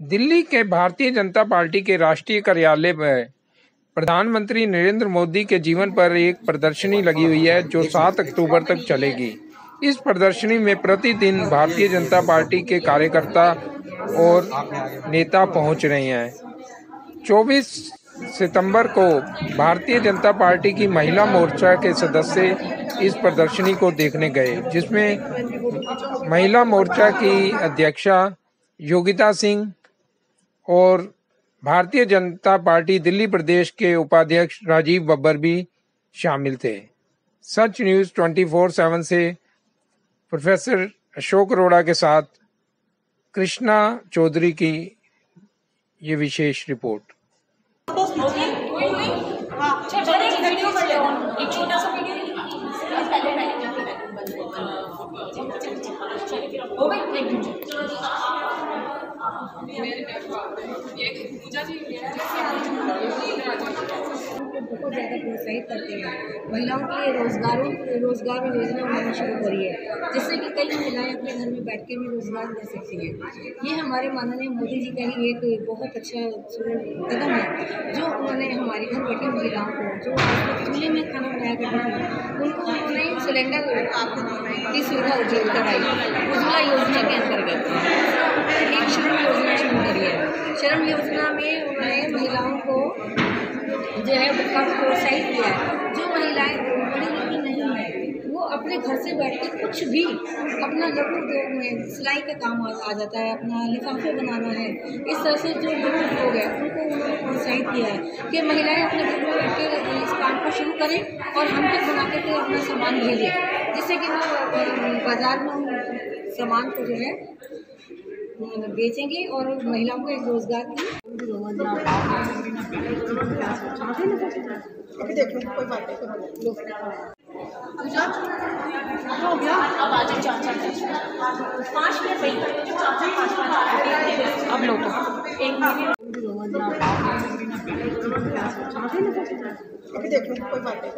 दिल्ली के भारतीय जनता पार्टी के राष्ट्रीय कार्यालय में प्रधानमंत्री नरेंद्र मोदी के जीवन पर एक प्रदर्शनी लगी हुई है, जो 7 अक्टूबर तक चलेगी। इस प्रदर्शनी में प्रतिदिन भारतीय जनता पार्टी के कार्यकर्ता और नेता पहुँच रहे हैं। 24 सितंबर को भारतीय जनता पार्टी की महिला मोर्चा के सदस्य इस प्रदर्शनी को देखने गए, जिसमें महिला मोर्चा की अध्यक्षा योगिता सिंह और भारतीय जनता पार्टी दिल्ली प्रदेश के उपाध्यक्ष राजीव बब्बर भी शामिल थे। सच न्यूज़ 24 सेवन से प्रोफेसर अशोक अरोड़ा के साथ कृष्णा चौधरी की ये विशेष रिपोर्ट। बहुत ज़्यादा प्रोत्साहित करते हैं। महिलाओं के लिए रोजगारों, रोज़गार योजना उन्होंने शुरू करी है, जिससे कि कई महिलाएँ अपने घर में बैठ के भी रोज़गार कर सकती हैं। ये हमारे माननीय मोदी जी का ही एक बहुत अच्छा कदम है, जो उन्होंने हमारी घर बैठी महिलाओं को, जो चूल्हे में खाना बनाया करती थी, उनको उन्होंने सिलेंडर की सुविधा उपलब्ध कराई उज्ज्वला योजना के अंतर्गत। एक श्रम योजना शुरू करी है। श्रम योजना में उन्होंने महिलाओं को जो है प्रोत्साहित किया। है जो महिलाएँ अपने घर से बैठ के कुछ भी अपना लघु उद्योग में सिलाई का काम आ, आ जाता है अपना लिफाफे बनाना है इस तरह से जो लघु उद्योग है उनको उन्होंने प्रोत्साहित किया है कि महिलाएँ अपने घर में बैठ के इस काम को शुरू करें और हम तक बना के अपना सामान भेजें जिससे कि वो बाज़ार में सामान को जो है बेचेंगे और महिलाओं को एक रोज़गार की अभी हो गया अब आ जाए चार चार पाँच मिनट वेट करके जो चार पाँच पाँच अब लो तो एक मिनट। अभी देख कोई बात नहीं